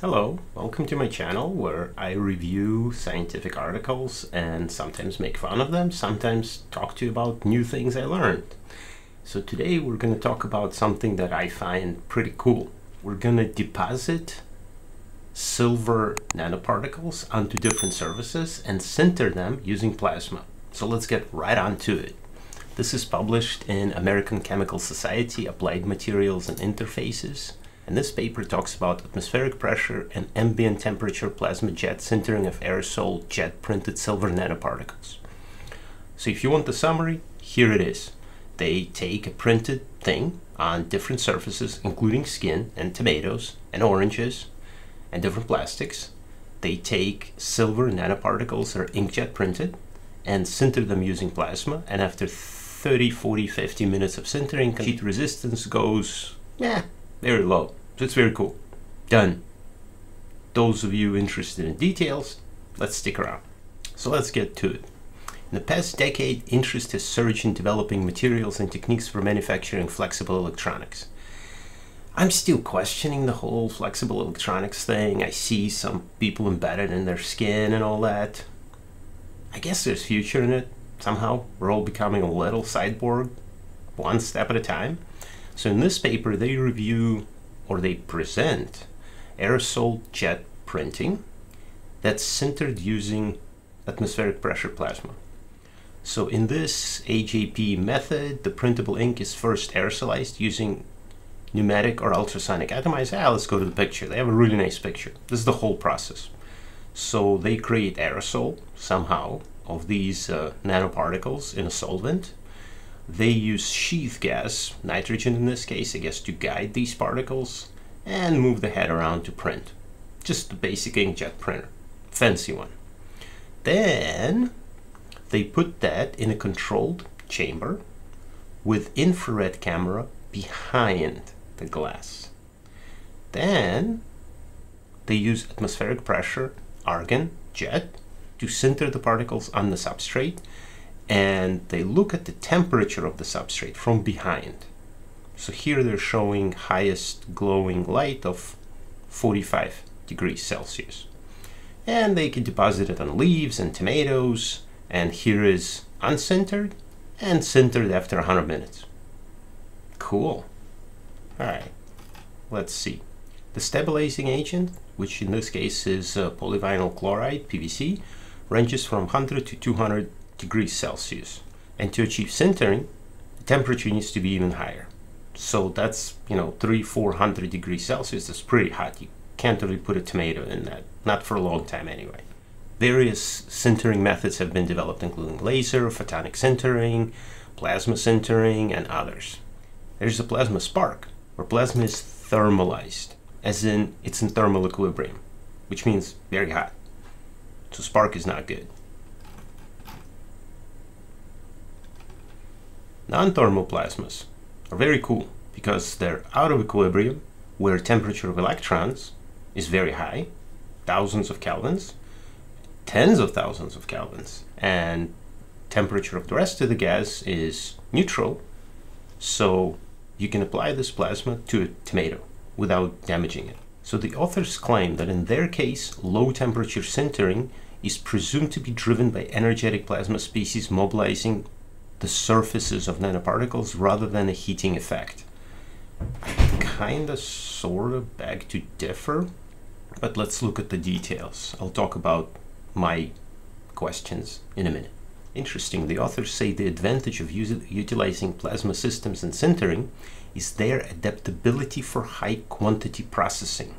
Hello, welcome to my channel where I review scientific articles and sometimes make fun of them, sometimes talk to you about new things I learned. So today we're going to talk about something that I find pretty cool. We're going to deposit silver nanoparticles onto different surfaces and sinter them using plasma. So let's get right on to it. This is published in American Chemical Society Applied Materials and Interfaces. And this paper talks about atmospheric pressure and ambient temperature plasma jet sintering of aerosol jet printed silver nanoparticles. So if you want the summary, here it is. They take a printed thing on different surfaces, including skin and tomatoes and oranges and different plastics. They take silver nanoparticles that are inkjet printed and sinter them using plasma. And after 30, 40, 50 minutes of sintering, sheet resistance goes, yeah, very low. So it's very cool. Done. Those of you interested in details, let's stick around. So let's get to it. In the past decade, interest has surged in developing materials and techniques for manufacturing flexible electronics. I'm still questioning the whole flexible electronics thing. I see some people embedded in their skin and all that. I guess there's future in it. Somehow, we're all becoming a little cyborg, one step at a time. So in this paper, they review or they present aerosol jet printing that's sintered using atmospheric pressure plasma. So in this AJP method, the printable ink is first aerosolized using pneumatic or ultrasonic atomizer. Ah, let's go to the picture. They have a really nice picture. This is the whole process. So they create aerosol somehow of these uh, nanoparticles in a solvent they use sheath gas, nitrogen in this case, I guess, to guide these particles and move the head around to print. Just the basic inkjet printer. Fancy one. Then they put that in a controlled chamber with infrared camera behind the glass. Then they use atmospheric pressure argon jet to sinter the particles on the substrate and they look at the temperature of the substrate from behind. So here they're showing highest glowing light of 45 degrees Celsius. And they can deposit it on leaves and tomatoes, and here is unsintered and sintered after 100 minutes. Cool. Alright, let's see. The stabilizing agent, which in this case is uh, polyvinyl chloride, PVC, ranges from 100 to 200 degrees Celsius. And to achieve sintering, the temperature needs to be even higher. So that's, you know, three, 400 degrees Celsius. That's pretty hot. You can't really put a tomato in that. Not for a long time anyway. Various sintering methods have been developed, including laser, photonic sintering, plasma sintering, and others. There's a plasma spark, where plasma is thermalized, as in it's in thermal equilibrium, which means very hot. So spark is not good. Non-thermal plasmas are very cool because they're out of equilibrium where temperature of electrons is very high, thousands of kelvins, tens of thousands of kelvins, and temperature of the rest of the gas is neutral, so you can apply this plasma to a tomato without damaging it. So the authors claim that in their case, low temperature sintering is presumed to be driven by energetic plasma species mobilizing the surfaces of nanoparticles rather than a heating effect. Kinda sorta beg to differ, but let's look at the details. I'll talk about my questions in a minute. Interesting, the authors say the advantage of utilizing plasma systems and sintering is their adaptability for high quantity processing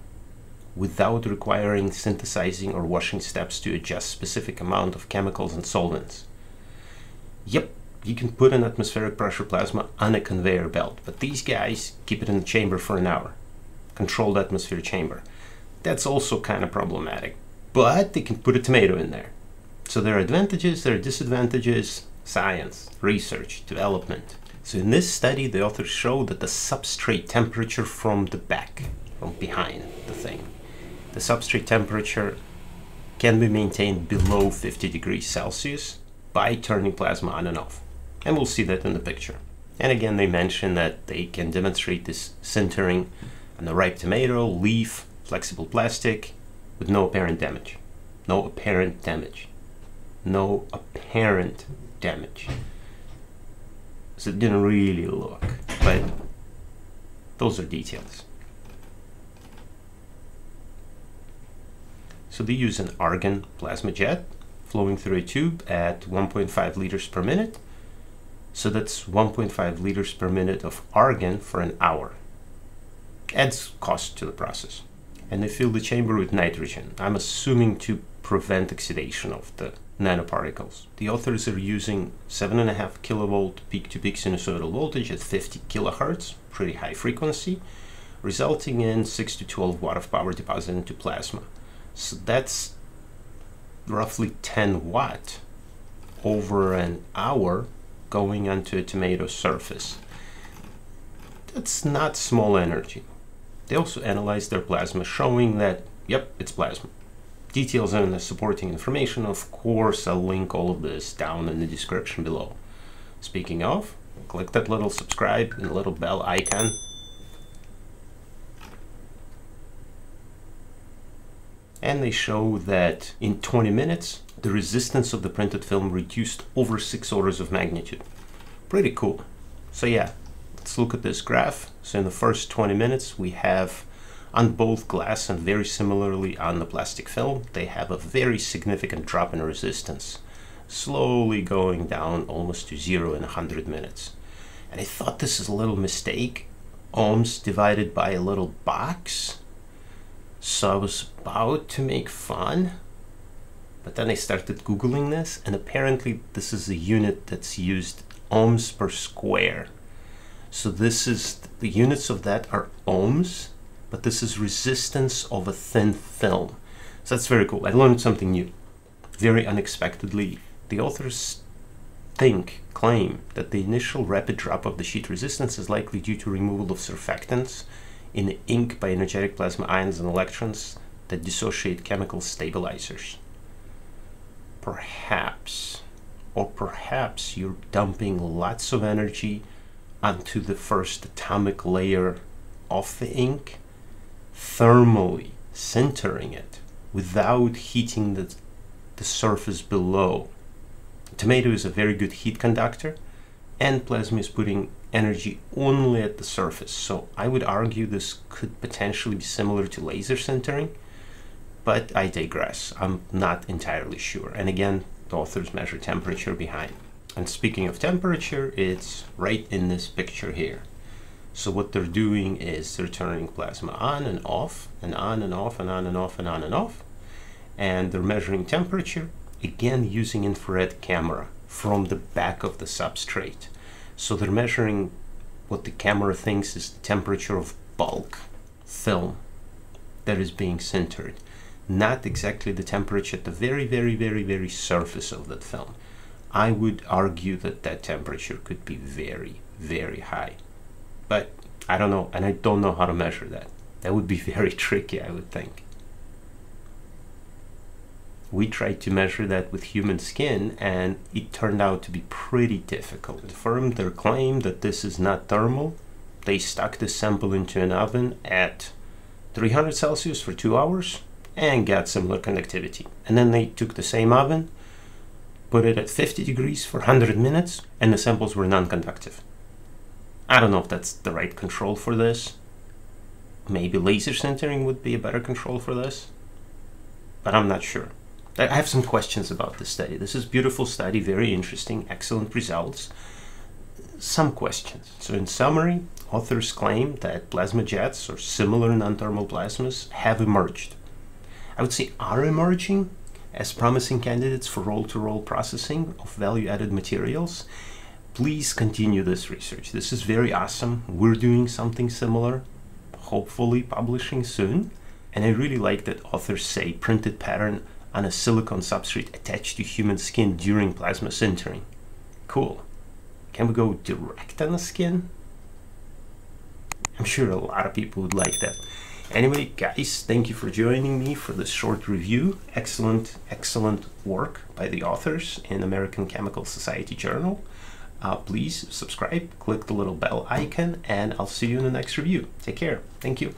without requiring synthesizing or washing steps to adjust specific amount of chemicals and solvents. Yep, you can put an atmospheric pressure plasma on a conveyor belt, but these guys keep it in the chamber for an hour. Controlled atmosphere chamber. That's also kind of problematic, but they can put a tomato in there. So there are advantages, there are disadvantages, science, research, development. So in this study, the authors show that the substrate temperature from the back, from behind the thing, the substrate temperature can be maintained below 50 degrees Celsius by turning plasma on and off. And we'll see that in the picture. And again, they mention that they can demonstrate this sintering on the ripe tomato, leaf, flexible plastic with no apparent damage. No apparent damage. No apparent damage. So it didn't really look, but those are details. So they use an argon plasma jet flowing through a tube at 1.5 liters per minute. So that's 1.5 liters per minute of argon for an hour. Adds cost to the process. And they fill the chamber with nitrogen. I'm assuming to prevent oxidation of the nanoparticles. The authors are using 7.5 kilovolt peak-to-peak sinusoidal voltage at 50 kilohertz, pretty high frequency, resulting in 6 to 12 watt of power deposited into plasma. So that's roughly 10 watt over an hour going onto a tomato surface. That's not small energy. They also analyzed their plasma showing that, yep, it's plasma. Details and the supporting information, of course, I'll link all of this down in the description below. Speaking of, click that little subscribe and little bell icon and they show that in 20 minutes the resistance of the printed film reduced over six orders of magnitude. Pretty cool. So yeah, let's look at this graph. So in the first 20 minutes we have on both glass and very similarly on the plastic film, they have a very significant drop in resistance, slowly going down almost to zero in 100 minutes. And I thought this is a little mistake, ohms divided by a little box, so I was about to make fun, but then I started Googling this, and apparently this is a unit that's used ohms per square. So this is, the units of that are ohms, but this is resistance of a thin film. So that's very cool. I learned something new. Very unexpectedly, the authors think, claim that the initial rapid drop of the sheet resistance is likely due to removal of surfactants in ink by energetic plasma ions and electrons that dissociate chemical stabilizers. Perhaps, or perhaps you're dumping lots of energy onto the first atomic layer of the ink, thermally sintering it without heating the, the surface below. Tomato is a very good heat conductor and plasma is putting energy only at the surface. So I would argue this could potentially be similar to laser sintering, but I digress. I'm not entirely sure. And again, the authors measure temperature behind. And speaking of temperature, it's right in this picture here. So what they're doing is they're turning plasma on and off, and on and off, and on and off, and on and off. And they're measuring temperature, again using infrared camera from the back of the substrate. So they're measuring what the camera thinks is the temperature of bulk film that is being sintered, not exactly the temperature at the very, very, very, very surface of that film. I would argue that that temperature could be very, very high. But I don't know, and I don't know how to measure that. That would be very tricky, I would think we tried to measure that with human skin and it turned out to be pretty difficult. To confirm their claim that this is not thermal, they stuck the sample into an oven at 300 Celsius for two hours and got similar conductivity. And then they took the same oven, put it at 50 degrees for 100 minutes, and the samples were non-conductive. I don't know if that's the right control for this. Maybe laser sintering would be a better control for this, but I'm not sure. I have some questions about this study. This is beautiful study, very interesting, excellent results. Some questions. So in summary, authors claim that plasma jets or similar non-thermal plasmas have emerged. I would say are emerging as promising candidates for roll-to-roll -roll processing of value-added materials. Please continue this research. This is very awesome. We're doing something similar, hopefully publishing soon. And I really like that authors say printed pattern on a silicon substrate attached to human skin during plasma sintering. Cool. Can we go direct on the skin? I'm sure a lot of people would like that. Anyway, guys, thank you for joining me for this short review. Excellent, excellent work by the authors in American Chemical Society Journal. Uh, please subscribe, click the little bell icon, and I'll see you in the next review. Take care. Thank you.